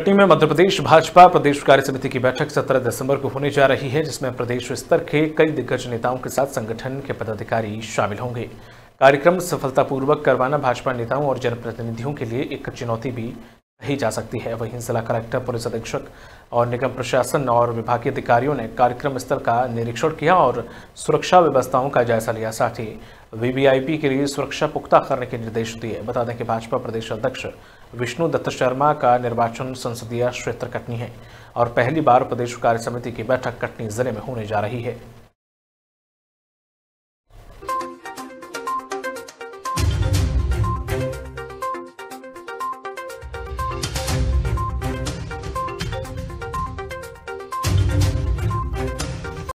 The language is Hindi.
कटनी में मध्य प्रदेश भाजपा प्रदेश कार्य समिति की बैठक 17 दिसंबर को होने जा रही है, जिसमें प्रदेश स्तर के कई दिग्गज नेताओं के साथ संगठन के पदाधिकारी शामिल होंगे। कार्यक्रम सफलतापूर्वक करवाना भाजपा नेताओं और जनप्रतिनिधियों के लिए एक चुनौती भी कही जा सकती है। वहीं जिला कलेक्टर, पुलिस अधीक्षक और निगम प्रशासन और विभागीय अधिकारियों ने कार्यक्रम स्थल का निरीक्षण किया और सुरक्षा व्यवस्थाओं का जायजा लिया। साथ ही वीवीआईपी के लिए सुरक्षा पुख्ता करने के निर्देश दिए। बता दें कि भाजपा प्रदेश अध्यक्ष विष्णु दत्त शर्मा का निर्वाचन संसदीय क्षेत्र कटनी है और पहली बार प्रदेश कार्य समिति की बैठक कटनी ज़िले में होने जा रही है।